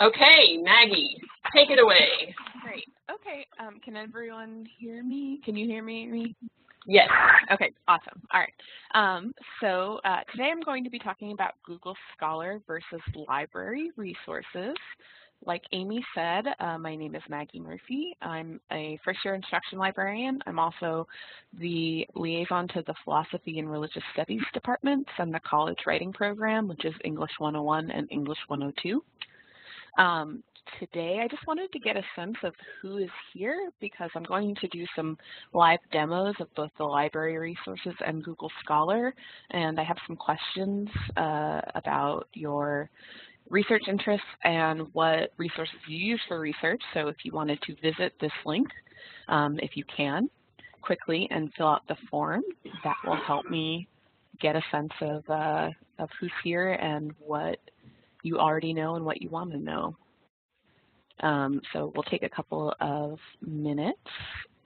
Okay, Maggie, take it away. Great. Okay. Um, can everyone hear me? Can you hear me? me? Yes. Okay, awesome. All right. Um, so uh, today I'm going to be talking about Google Scholar versus library resources. Like Amy said, uh, my name is Maggie Murphy. I'm a first year instruction librarian. I'm also the liaison to the Philosophy and Religious Studies departments and the college writing program, which is English 101 and English 102. Um, today I just wanted to get a sense of who is here because I'm going to do some live demos of both the library resources and Google Scholar and I have some questions uh, about your research interests and what resources you use for research. So if you wanted to visit this link, um, if you can, quickly and fill out the form, that will help me get a sense of, uh, of who's here and what you already know and what you want to know. Um, so we'll take a couple of minutes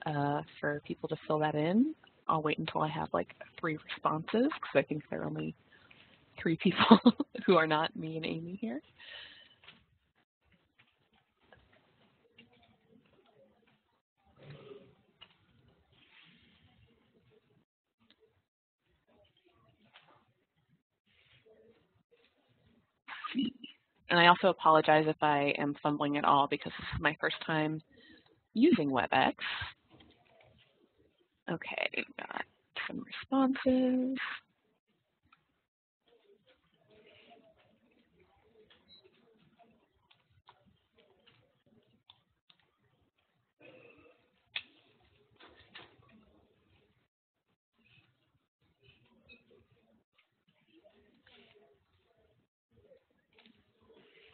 uh, for people to fill that in. I'll wait until I have like three responses because I think there are only three people who are not me and Amy here. And I also apologize if I am fumbling at all because this is my first time using WebEx. Okay, got some responses.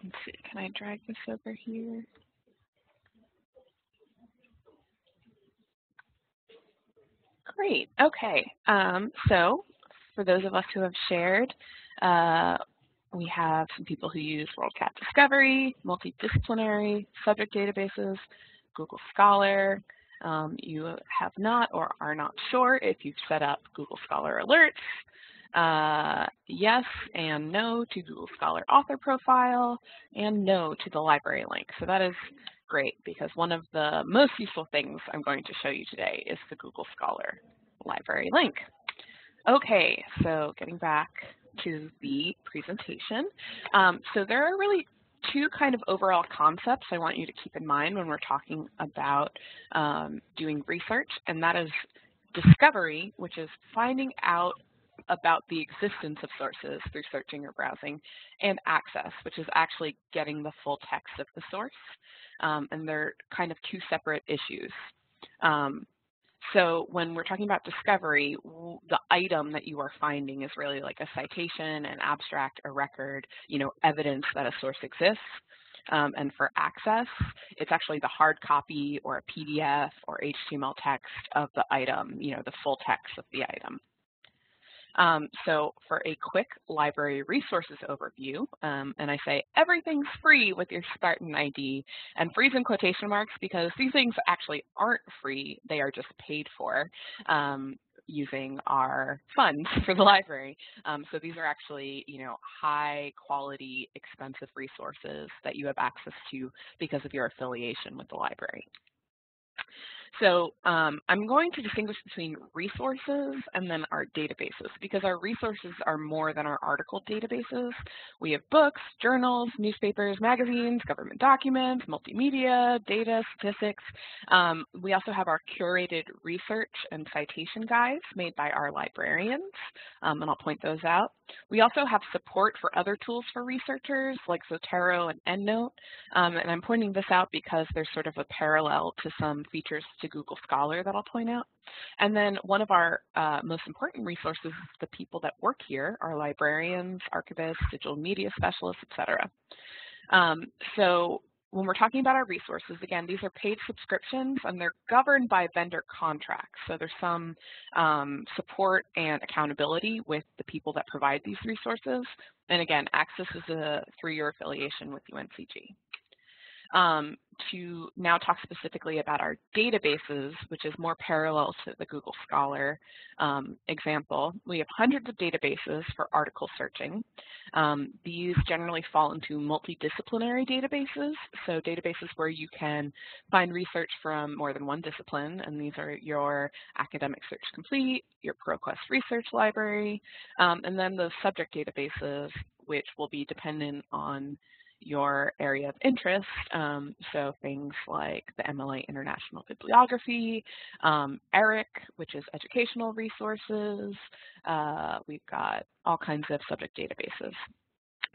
Let's see, can I drag this over here? Great, okay. Um, so for those of us who have shared, uh, we have some people who use WorldCat Discovery, multidisciplinary subject databases, Google Scholar. Um, you have not or are not sure if you've set up Google Scholar alerts, uh, yes and no to Google Scholar author profile, and no to the library link. So that is great because one of the most useful things I'm going to show you today is the Google Scholar library link. Okay, so getting back to the presentation. Um, so there are really two kind of overall concepts I want you to keep in mind when we're talking about um, doing research, and that is discovery, which is finding out about the existence of sources through searching or browsing, and access, which is actually getting the full text of the source. Um, and they're kind of two separate issues. Um, so when we're talking about discovery, the item that you are finding is really like a citation, an abstract, a record, you know, evidence that a source exists. Um, and for access, it's actually the hard copy or a PDF or HTML text of the item, you know, the full text of the item. Um, so for a quick library resources overview, um, and I say everything's free with your Spartan ID, and free's in quotation marks because these things actually aren't free, they are just paid for. Um, using our funds for the library. Um, so these are actually, you know, high quality, expensive resources that you have access to because of your affiliation with the library. So um, I'm going to distinguish between resources and then our databases because our resources are more than our article databases. We have books, journals, newspapers, magazines, government documents, multimedia, data, statistics. Um, we also have our curated research and citation guides made by our librarians, um, and I'll point those out. We also have support for other tools for researchers like Zotero and EndNote, um, and I'm pointing this out because there's sort of a parallel to some features to Google Scholar that I'll point out. And then one of our uh, most important resources is the people that work here, our librarians, archivists, digital media specialists, etc. Um, so when we're talking about our resources, again, these are paid subscriptions and they're governed by vendor contracts. So there's some um, support and accountability with the people that provide these resources. And again, access is a three-year affiliation with UNCG. um, to now talk specifically about our databases, which is more parallel to the Google Scholar um, example. We have hundreds of databases for article searching. Um, these generally fall into multidisciplinary databases, so databases where you can find research from more than one discipline, and these are your Academic Search Complete, your ProQuest Research Library, um, and then the subject databases, which will be dependent on your area of interest. Um, so things like the MLA International Bibliography, um, ERIC, which is educational resources. Uh, we've got all kinds of subject databases.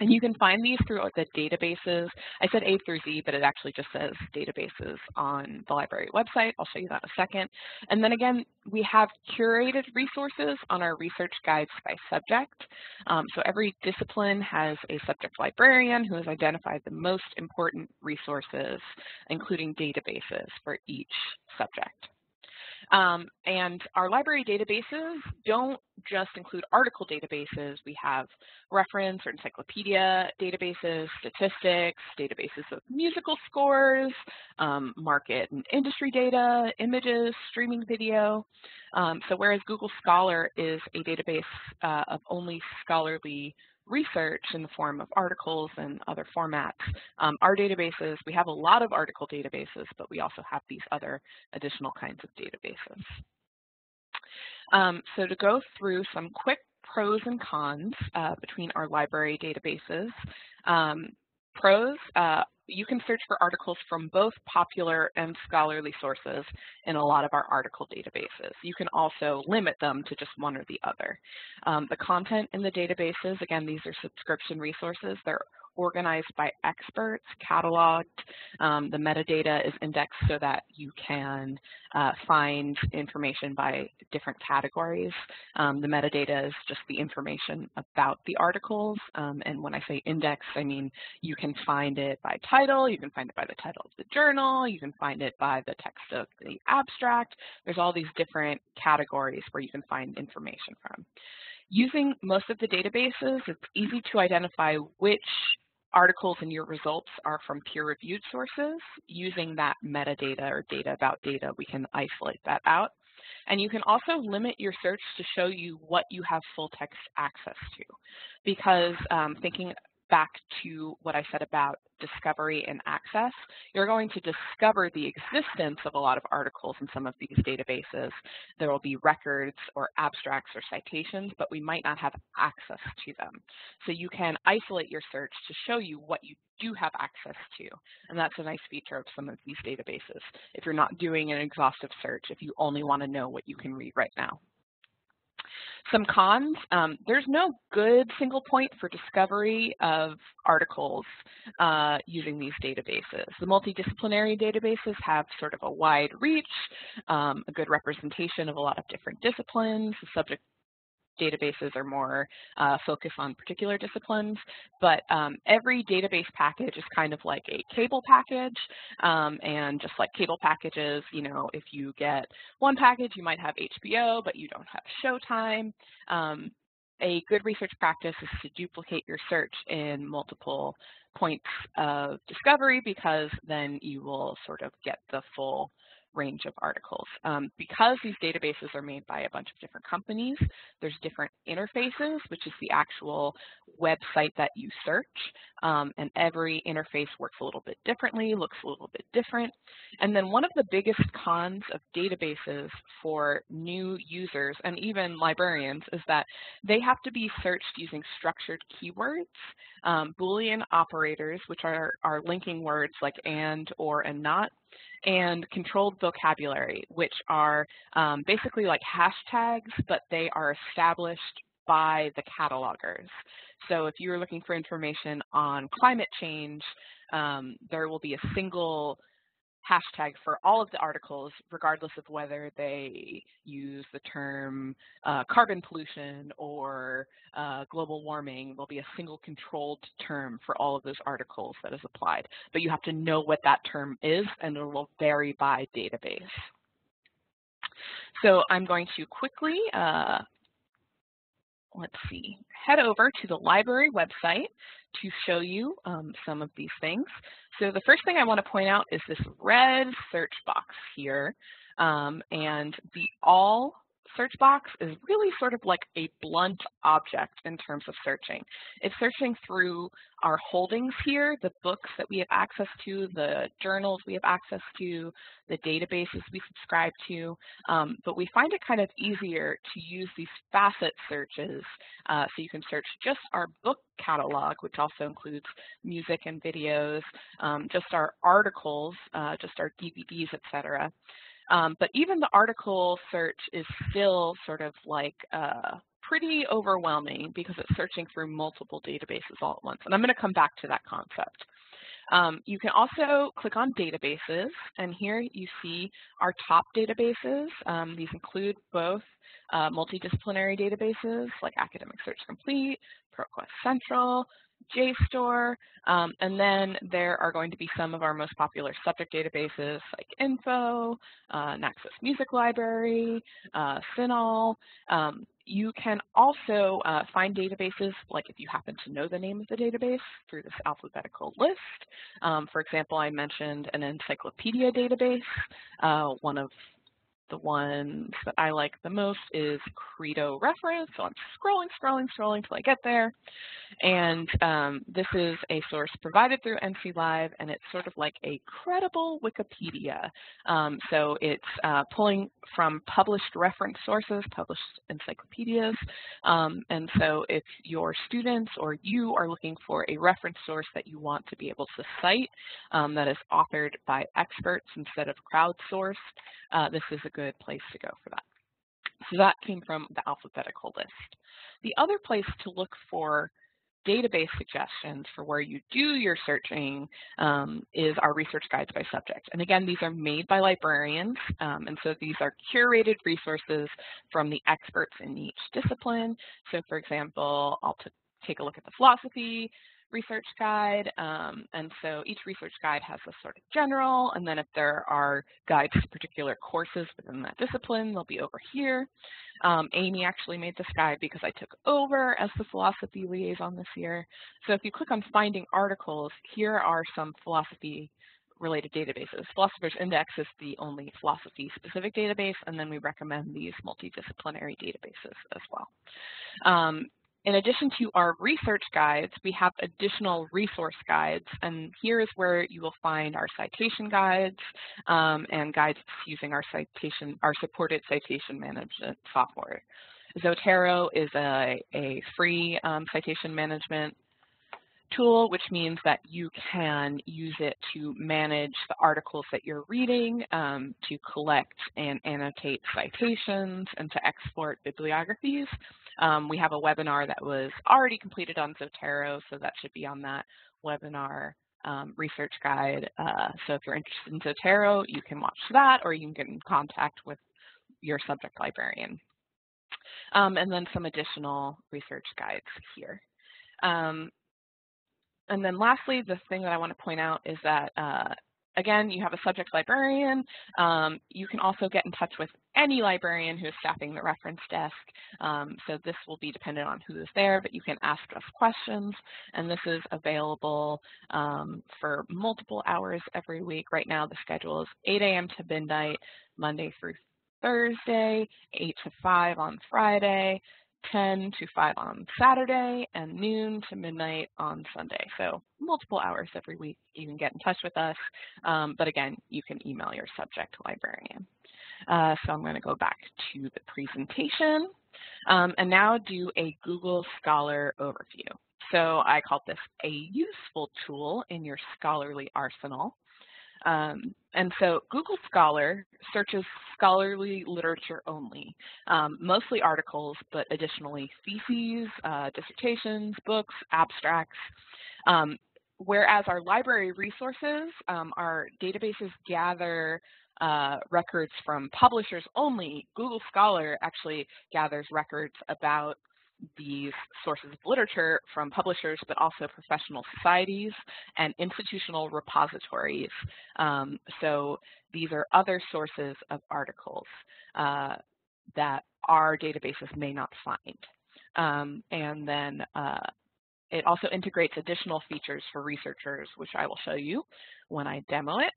And you can find these through the databases. I said A through Z, but it actually just says databases on the library website. I'll show you that in a second. And then again, we have curated resources on our research guides by subject. Um, so every discipline has a subject librarian who has identified the most important resources, including databases for each subject. Um, and our library databases don't just include article databases. We have reference or encyclopedia databases, statistics, databases of musical scores, um, market and industry data, images, streaming video. Um, so whereas Google Scholar is a database uh, of only scholarly research in the form of articles and other formats. Um, our databases, we have a lot of article databases, but we also have these other additional kinds of databases. Um, so to go through some quick pros and cons uh, between our library databases, um, pros, uh, you can search for articles from both popular and scholarly sources in a lot of our article databases. You can also limit them to just one or the other. Um, the content in the databases, again, these are subscription resources. They're organized by experts, cataloged. Um, the metadata is indexed so that you can uh, find information by different categories. Um, the metadata is just the information about the articles. Um, and when I say index, I mean you can find it by title, you can find it by the title of the journal, you can find it by the text of the abstract. There's all these different categories where you can find information from. Using most of the databases, it's easy to identify which articles and your results are from peer-reviewed sources. Using that metadata or data about data, we can isolate that out. And you can also limit your search to show you what you have full text access to. Because um, thinking back to what I said about discovery and access, you're going to discover the existence of a lot of articles in some of these databases. There will be records or abstracts or citations, but we might not have access to them. So you can isolate your search to show you what you do have access to. And that's a nice feature of some of these databases. If you're not doing an exhaustive search, if you only want to know what you can read right now. Some cons, um, there's no good single point for discovery of articles uh, using these databases. The multidisciplinary databases have sort of a wide reach, um, a good representation of a lot of different disciplines. The subject databases are more uh, focused on particular disciplines, but um, every database package is kind of like a cable package, um, and just like cable packages, you know, if you get one package, you might have HBO, but you don't have Showtime. Um, a good research practice is to duplicate your search in multiple points of discovery because then you will sort of get the full range of articles. Um, because these databases are made by a bunch of different companies, there's different interfaces, which is the actual website that you search, um, and every interface works a little bit differently, looks a little bit different. And then one of the biggest cons of databases for new users and even librarians is that they have to be searched using structured keywords, um, Boolean operators, which are, are linking words like and, or, and not, and controlled vocabulary, which are um, basically like hashtags, but they are established by the catalogers. So if you're looking for information on climate change, um, there will be a single hashtag for all of the articles, regardless of whether they use the term uh, carbon pollution or uh, global warming. There'll be a single controlled term for all of those articles that is applied. But you have to know what that term is, and it will vary by database. So I'm going to quickly uh, let's see, head over to the library website to show you um, some of these things. So the first thing I want to point out is this red search box here. Um, and the all search box is really sort of like a blunt object in terms of searching. It's searching through our holdings here, the books that we have access to, the journals we have access to, the databases we subscribe to, um, but we find it kind of easier to use these facet searches. Uh, so you can search just our book catalog, which also includes music and videos, um, just our articles, uh, just our DVDs, etc. Um, but even the article search is still sort of like uh, pretty overwhelming because it's searching through multiple databases all at once. And I'm going to come back to that concept. Um, you can also click on databases, and here you see our top databases. Um, these include both uh, multidisciplinary databases like Academic Search Complete, ProQuest Central, JSTOR, um, and then there are going to be some of our most popular subject databases like Info, uh, Naxos Music Library, uh, CINAHL. Um, you can also uh, find databases, like if you happen to know the name of the database, through this alphabetical list. Um, for example, I mentioned an encyclopedia database. Uh, one of the ones that I like the most is Credo Reference. So I'm scrolling, scrolling, scrolling till I get there. And um, this is a source provided through NC Live, and it's sort of like a credible Wikipedia. Um, so it's uh, pulling from published reference sources, published encyclopedias. Um, and so if your students or you are looking for a reference source that you want to be able to cite um, that is authored by experts instead of crowdsourced, uh, this is a good place to go for that. So that came from the alphabetical list. The other place to look for database suggestions for where you do your searching um, is our research guides by subject. And again, these are made by librarians, um, and so these are curated resources from the experts in each discipline. So for example, I'll take a look at the philosophy research guide. Um, and so each research guide has a sort of general, and then if there are guides to particular courses within that discipline, they'll be over here. Um, Amy actually made this guide because I took over as the philosophy liaison this year. So if you click on finding articles, here are some philosophy related databases. Philosopher's Index is the only philosophy specific database, and then we recommend these multidisciplinary databases as well. Um, in addition to our research guides, we have additional resource guides, and here is where you will find our citation guides um, and guides using our citation, our supported citation management software. Zotero is a, a free um, citation management tool, which means that you can use it to manage the articles that you're reading, um, to collect and annotate citations, and to export bibliographies. Um, we have a webinar that was already completed on Zotero, so that should be on that webinar um, research guide. Uh, so if you're interested in Zotero, you can watch that, or you can get in contact with your subject librarian. Um, and then some additional research guides here. Um, and then lastly, the thing that I want to point out is that, uh, again, you have a subject librarian. Um, you can also get in touch with any librarian who is staffing the reference desk. Um, so this will be dependent on who is there, but you can ask us questions. And this is available um, for multiple hours every week. Right now, the schedule is 8 a.m. to midnight, Monday through Thursday, 8 to 5 on Friday, 10 to 5 on Saturday, and noon to midnight on Sunday. So multiple hours every week you can get in touch with us. Um, but again, you can email your subject librarian. Uh, so I'm going to go back to the presentation um, and now do a Google Scholar overview. So I call this a useful tool in your scholarly arsenal. Um, and so Google Scholar searches scholarly literature only, um, mostly articles, but additionally theses, uh, dissertations, books, abstracts. Um, whereas our library resources, um, our databases gather uh, records from publishers only, Google Scholar actually gathers records about these sources of literature from publishers, but also professional societies and institutional repositories. Um, so these are other sources of articles uh, that our databases may not find. Um, and then uh, it also integrates additional features for researchers, which I will show you when I demo it.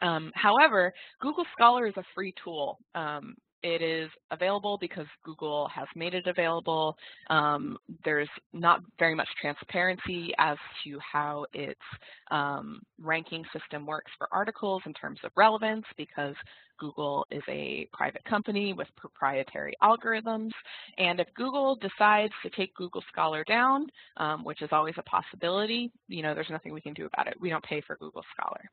Um, however, Google Scholar is a free tool. Um, it is available because Google has made it available. Um, there's not very much transparency as to how its um, ranking system works for articles in terms of relevance because Google is a private company with proprietary algorithms. And if Google decides to take Google Scholar down, um, which is always a possibility, you know, there's nothing we can do about it. We don't pay for Google Scholar.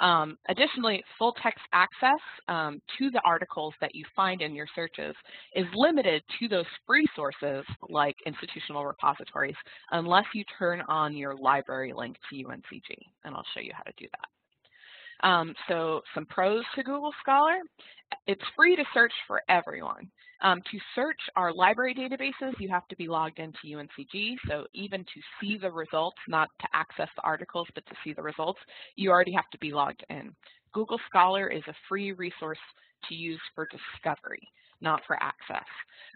Um, additionally, full text access um, to the articles that you find in your searches is limited to those free sources like institutional repositories unless you turn on your library link to UNCG. And I'll show you how to do that. Um, so some pros to Google Scholar. It's free to search for everyone. Um, to search our library databases, you have to be logged into UNCG. So even to see the results, not to access the articles, but to see the results, you already have to be logged in. Google Scholar is a free resource to use for discovery, not for access.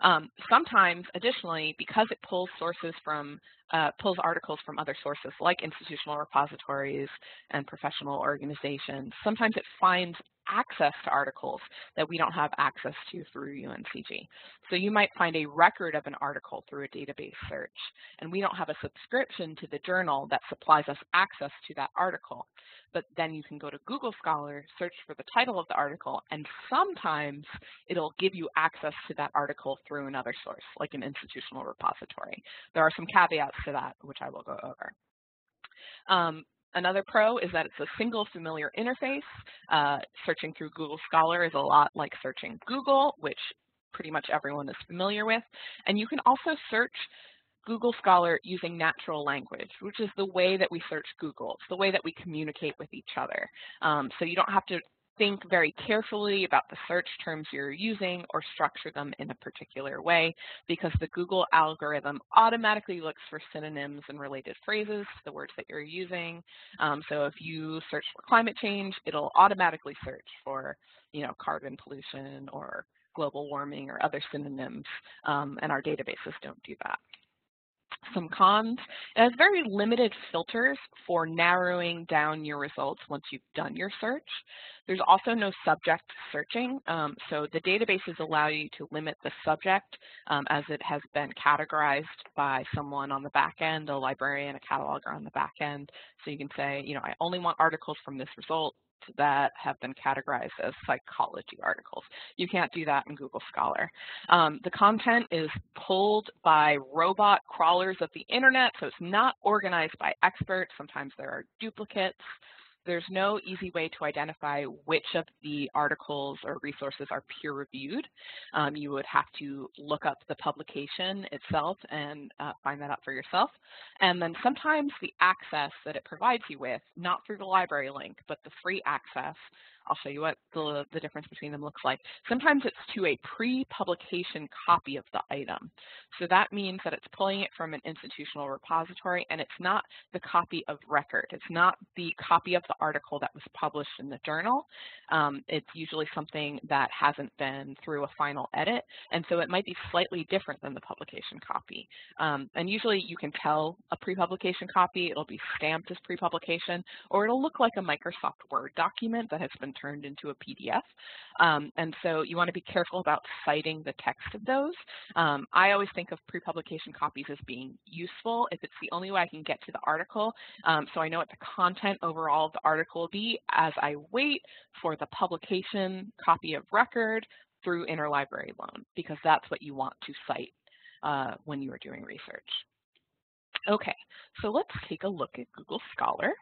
Um, sometimes, additionally, because it pulls sources from, uh, pulls articles from other sources like institutional repositories and professional organizations, sometimes it finds access to articles that we don't have access to through UNCG. So you might find a record of an article through a database search, and we don't have a subscription to the journal that supplies us access to that article but then you can go to Google Scholar, search for the title of the article, and sometimes it'll give you access to that article through another source, like an institutional repository. There are some caveats to that, which I will go over. Um, Another pro is that it's a single familiar interface. Uh, searching through Google Scholar is a lot like searching Google, which pretty much everyone is familiar with. And you can also search Google Scholar using natural language, which is the way that we search Google. It's the way that we communicate with each other. Um, so you don't have to think very carefully about the search terms you're using or structure them in a particular way because the Google algorithm automatically looks for synonyms and related phrases, the words that you're using. Um, so if you search for climate change, it'll automatically search for, you know, carbon pollution or global warming or other synonyms, um, and our databases don't do that some cons. It has very limited filters for narrowing down your results once you've done your search. There's also no subject searching, um, so the databases allow you to limit the subject um, as it has been categorized by someone on the back end, a librarian, a cataloger on the back end. So you can say, you know, I only want articles from this result that have been categorized as psychology articles. You can't do that in Google Scholar. Um, the content is pulled by robot crawlers of the internet, so it's not organized by experts. Sometimes there are duplicates there's no easy way to identify which of the articles or resources are peer reviewed. Um, you would have to look up the publication itself and uh, find that out for yourself. And then sometimes the access that it provides you with, not through the library link, but the free access I'll show you what the, the difference between them looks like. Sometimes it's to a pre-publication copy of the item. So that means that it's pulling it from an institutional repository and it's not the copy of record. It's not the copy of the article that was published in the journal. Um, it's usually something that hasn't been through a final edit. And so it might be slightly different than the publication copy. Um, and usually you can tell a pre-publication copy. It'll be stamped as pre-publication or it'll look like a Microsoft Word document that has been turned into a PDF. Um, and so you want to be careful about citing the text of those. Um, I always think of pre-publication copies as being useful if it's the only way I can get to the article. Um, so I know what the content overall of the article will be as I wait for the publication copy of record through interlibrary loan, because that's what you want to cite uh, when you are doing research. Okay, so let's take a look at Google Scholar.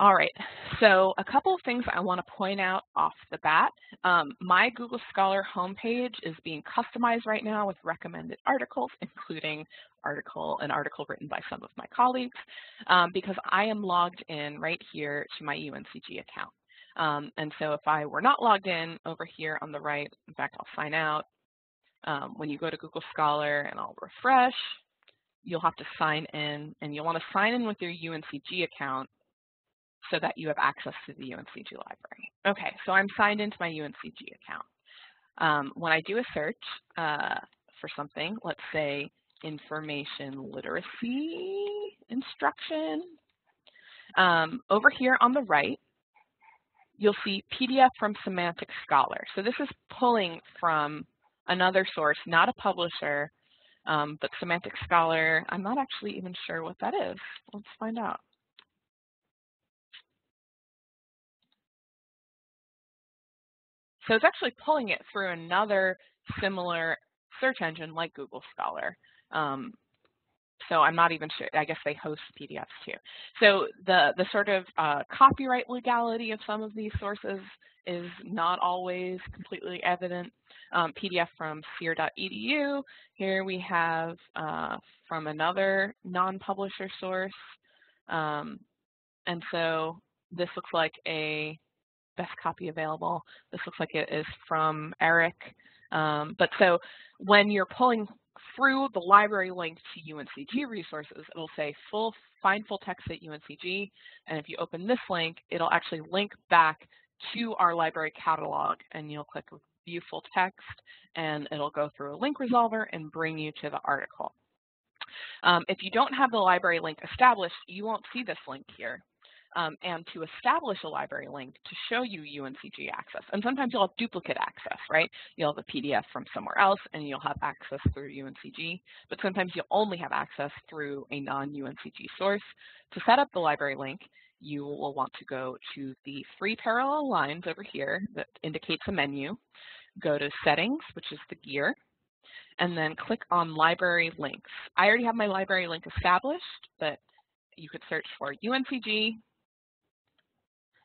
All right, so a couple of things I want to point out off the bat. Um, my Google Scholar homepage is being customized right now with recommended articles, including article an article written by some of my colleagues, um, because I am logged in right here to my UNCG account. Um, and so if I were not logged in over here on the right, in fact, I'll sign out. Um, when you go to Google Scholar and I'll refresh, you'll have to sign in, and you'll want to sign in with your UNCG account so that you have access to the UNCG library. Okay, so I'm signed into my UNCG account. Um, when I do a search uh, for something, let's say information literacy instruction. Um, over here on the right, you'll see PDF from Semantic Scholar. So this is pulling from another source, not a publisher, um, but Semantic Scholar, I'm not actually even sure what that is. Let's find out. So it's actually pulling it through another similar search engine like Google Scholar. Um, so I'm not even sure, I guess they host PDFs too. So the, the sort of uh, copyright legality of some of these sources is not always completely evident. Um, PDF from SEER.edu. Here we have uh, from another non-publisher source. Um, and so this looks like a best copy available. This looks like it is from ERIC. Um, but so when you're pulling through the library link to UNCG resources, it'll say full find full text at UNCG. And if you open this link, it'll actually link back to our library catalog and you'll click view full text and it'll go through a link resolver and bring you to the article. Um, if you don't have the library link established, you won't see this link here um, and to establish a library link to show you UNCG access. And sometimes you'll have duplicate access, right? You'll have a PDF from somewhere else and you'll have access through UNCG, but sometimes you'll only have access through a non-UNCG source. To set up the library link, you will want to go to the three parallel lines over here that indicates a menu, go to settings, which is the gear, and then click on library links. I already have my library link established, but you could search for UNCG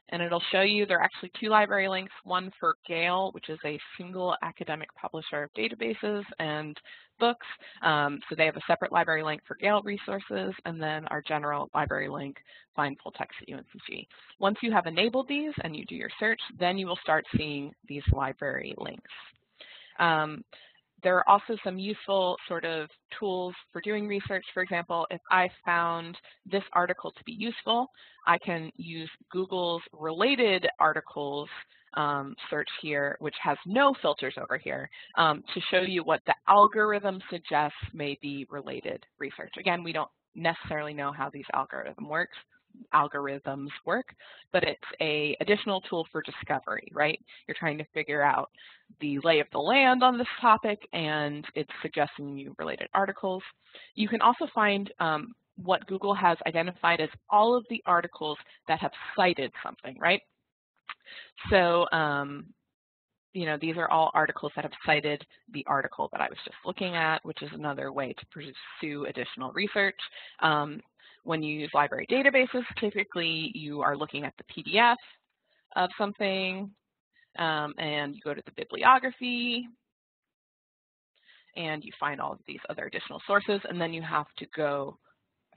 and it'll show you there are actually two library links, one for Gale, which is a single academic publisher of databases and books. Um, so they have a separate library link for Gale resources, and then our general library link, find full text at UNCG. Once you have enabled these and you do your search, then you will start seeing these library links. Um, there are also some useful sort of tools for doing research. For example, if I found this article to be useful, I can use Google's related articles um, search here, which has no filters over here, um, to show you what the algorithm suggests may be related research. Again, we don't necessarily know how these algorithm works, algorithms work, but it's a additional tool for discovery, right? You're trying to figure out the lay of the land on this topic and it's suggesting you related articles. You can also find um, what Google has identified as all of the articles that have cited something, right? So, um, you know, these are all articles that have cited the article that I was just looking at, which is another way to pursue additional research. Um, when you use library databases, typically you are looking at the PDF of something um, and you go to the bibliography and you find all of these other additional sources and then you have to go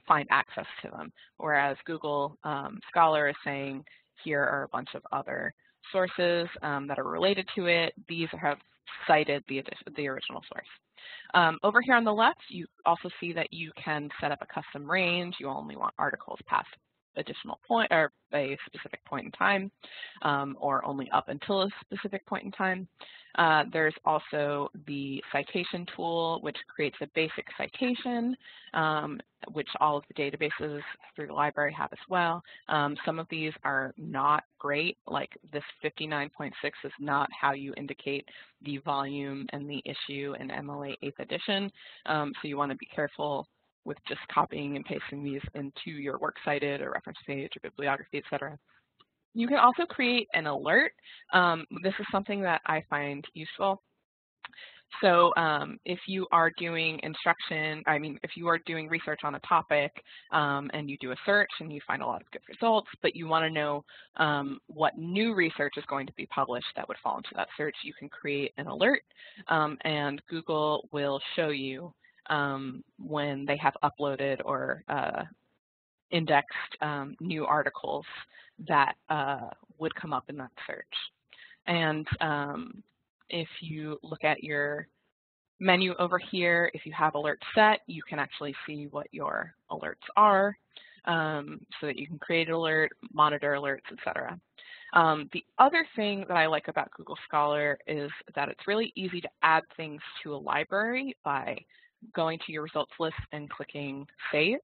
find access to them. Whereas Google um, Scholar is saying here are a bunch of other sources um, that are related to it. These have cited the, the original source. Um, over here on the left, you also see that you can set up a custom range. You only want articles past additional point or a specific point in time um, or only up until a specific point in time. Uh, there's also the citation tool, which creates a basic citation, um, which all of the databases through the library have as well. Um, some of these are not great, like this 59.6 is not how you indicate the volume and the issue in MLA 8th edition, um, so you want to be careful with just copying and pasting these into your works cited or reference page or bibliography, et cetera. You can also create an alert. Um, this is something that I find useful. So um, if you are doing instruction, I mean, if you are doing research on a topic um, and you do a search and you find a lot of good results, but you want to know um, what new research is going to be published that would fall into that search, you can create an alert um, and Google will show you um, when they have uploaded or uh, indexed um, new articles that uh, would come up in that search. And um, if you look at your menu over here, if you have alerts set, you can actually see what your alerts are um, so that you can create an alert, monitor alerts, etc. Um, the other thing that I like about Google Scholar is that it's really easy to add things to a library by going to your results list and clicking Save.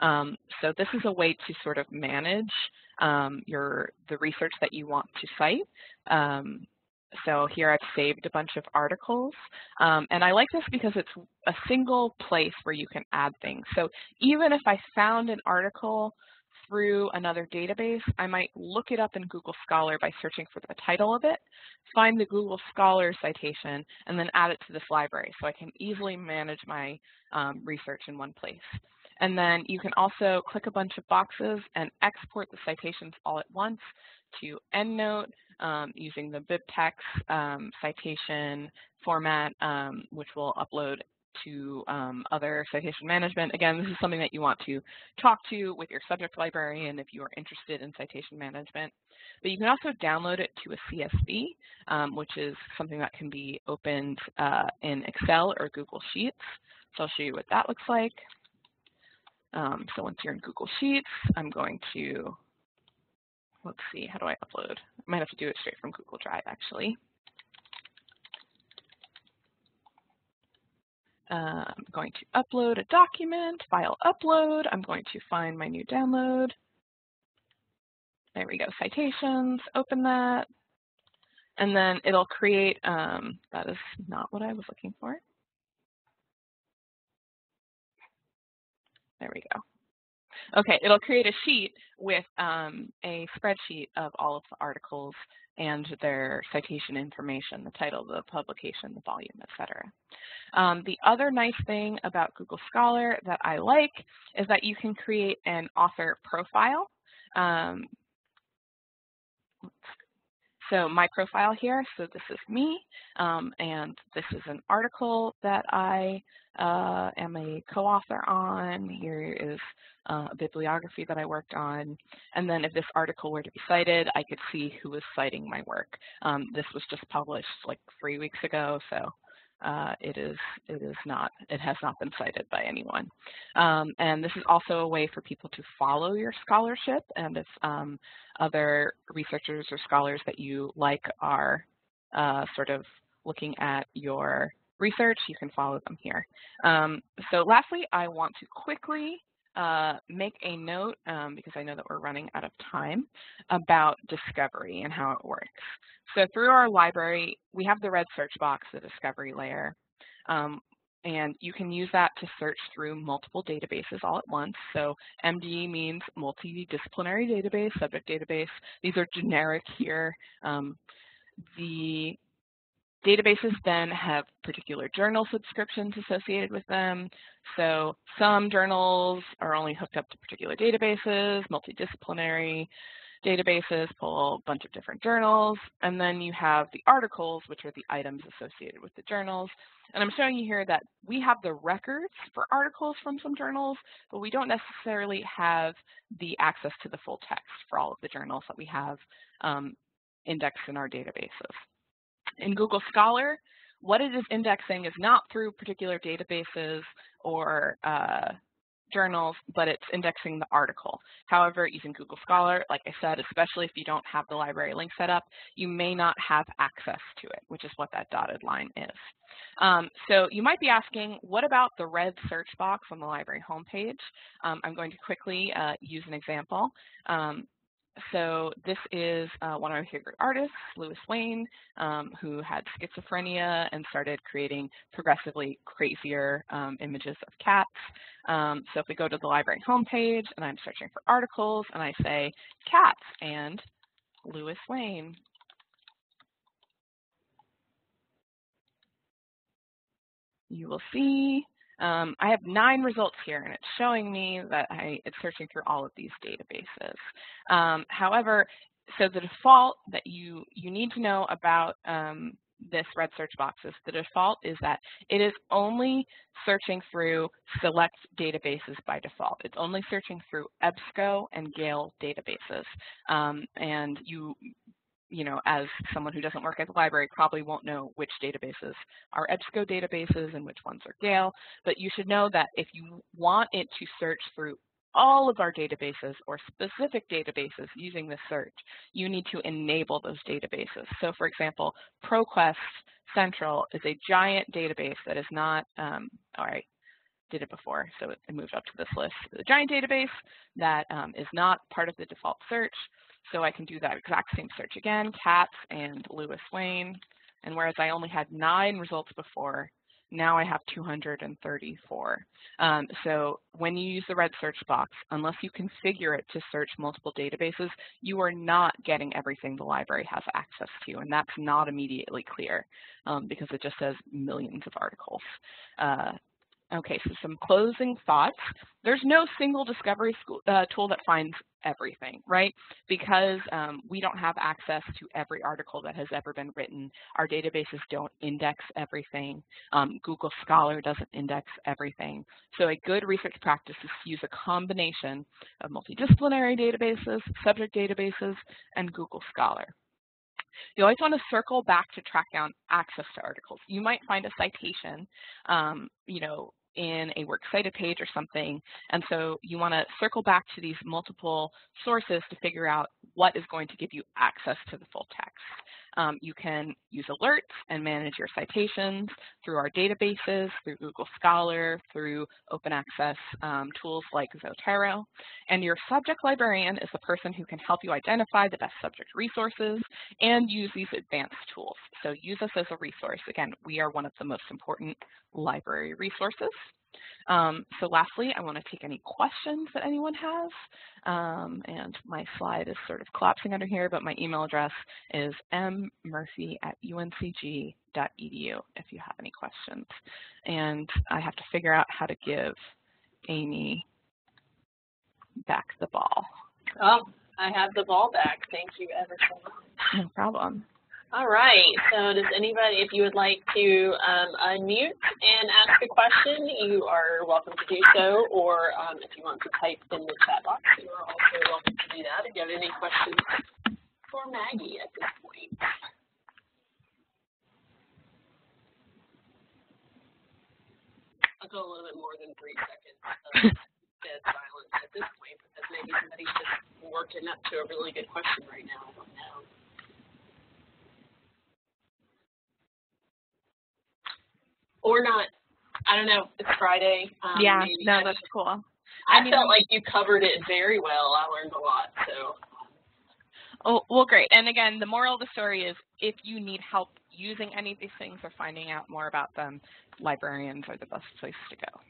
Um, so this is a way to sort of manage um, your the research that you want to cite. Um, so here I've saved a bunch of articles. Um, and I like this because it's a single place where you can add things. So even if I found an article through another database, I might look it up in Google Scholar by searching for the title of it, find the Google Scholar citation, and then add it to this library so I can easily manage my um, research in one place. And then you can also click a bunch of boxes and export the citations all at once to EndNote um, using the BibTeX um, citation format, um, which will upload to um, other citation management. Again, this is something that you want to talk to with your subject librarian if you are interested in citation management. But you can also download it to a CSV, um, which is something that can be opened uh, in Excel or Google Sheets. So I'll show you what that looks like. Um, so once you're in Google Sheets, I'm going to, let's see, how do I upload? I might have to do it straight from Google Drive, actually. Uh, I'm going to upload a document, file upload. I'm going to find my new download. There we go, citations, open that. And then it'll create, um, that is not what I was looking for. There we go. Okay, it'll create a sheet with um, a spreadsheet of all of the articles and their citation information, the title, the publication, the volume, etc. Um, the other nice thing about Google Scholar that I like is that you can create an author profile. Um, so my profile here, so this is me, um, and this is an article that I uh, am a co-author on. Here is uh, a bibliography that I worked on. And then if this article were to be cited, I could see who was citing my work. Um, this was just published like three weeks ago, so uh, it is it is not it has not been cited by anyone. Um, and this is also a way for people to follow your scholarship. And if um, other researchers or scholars that you like are uh, sort of looking at your research, you can follow them here. Um, so lastly, I want to quickly uh, make a note, um, because I know that we're running out of time, about discovery and how it works. So through our library, we have the red search box, the discovery layer. Um, and you can use that to search through multiple databases all at once. So MD means multidisciplinary database, subject database. These are generic here. Um, the Databases then have particular journal subscriptions associated with them. So some journals are only hooked up to particular databases, multidisciplinary databases pull a bunch of different journals. And then you have the articles, which are the items associated with the journals. And I'm showing you here that we have the records for articles from some journals, but we don't necessarily have the access to the full text for all of the journals that we have um, indexed in our databases. In Google Scholar, what it is indexing is not through particular databases or uh, journals, but it's indexing the article. However, using Google Scholar, like I said, especially if you don't have the library link set up, you may not have access to it, which is what that dotted line is. Um, so you might be asking, what about the red search box on the library homepage? Um, I'm going to quickly uh, use an example. Um, so this is uh, one of my favorite artists, Louis Wain, um, who had schizophrenia and started creating progressively crazier um, images of cats. Um, so if we go to the library homepage and I'm searching for articles and I say cats and Louis Wain, you will see um, I have nine results here, and it's showing me that I, it's searching through all of these databases. Um, however, so the default that you, you need to know about um, this red search box is the default is that it is only searching through select databases by default. It's only searching through EBSCO and Gale databases. Um, and you you know, as someone who doesn't work at the library probably won't know which databases are EBSCO databases and which ones are Gale, but you should know that if you want it to search through all of our databases or specific databases using the search, you need to enable those databases. So for example, ProQuest Central is a giant database that is not, um, all right, did it before, so it, it moved up to this list. The giant database that um, is not part of the default search, so I can do that exact same search again, cats and Louis Wain. And whereas I only had nine results before, now I have 234. Um, so when you use the red search box, unless you configure it to search multiple databases, you are not getting everything the library has access to, and that's not immediately clear um, because it just says millions of articles. Uh, Okay, so some closing thoughts. There's no single discovery school, uh, tool that finds everything, right? Because um, we don't have access to every article that has ever been written. Our databases don't index everything. Um, Google Scholar doesn't index everything. So a good research practice is to use a combination of multidisciplinary databases, subject databases, and Google Scholar. You always want to circle back to track down access to articles. You might find a citation, um, you know, in a works cited page or something. And so you want to circle back to these multiple sources to figure out what is going to give you access to the full text. Um, you can use alerts and manage your citations through our databases, through Google Scholar, through open access um, tools like Zotero. And your subject librarian is the person who can help you identify the best subject resources and use these advanced tools. So use us as a resource. Again, we are one of the most important library resources. Um, so lastly, I want to take any questions that anyone has. Um, and my slide is sort of collapsing under here, but my email address is mmurphy at uncg.edu if you have any questions. And I have to figure out how to give Amy back the ball. Oh, I have the ball back. Thank you ever so much. No problem. All right, so does anybody, if you would like to um, unmute and ask a question, you are welcome to do so, or um, if you want to type in the chat box, you are also welcome to do that if you have any questions for Maggie at this point. I'll go a little bit more than three seconds of dead silence at this point, because maybe somebody's just working up to a really good question right now, I don't know. Or not. I don't know. It's Friday. Um, yeah, no, that's cool. I, I felt like you covered it very well. I learned a lot. So. Oh, well, great. And again, the moral of the story is if you need help using any of these things or finding out more about them, librarians are the best place to go.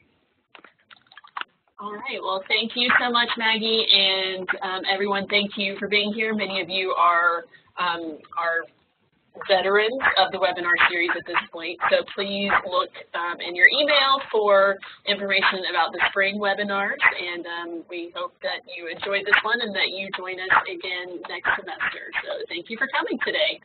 All right. Well, thank you so much, Maggie, and um, everyone. Thank you for being here. Many of you are um, are veterans of the webinar series at this point. So please look um, in your email for information about the spring webinars. And um, we hope that you enjoyed this one and that you join us again next semester. So thank you for coming today.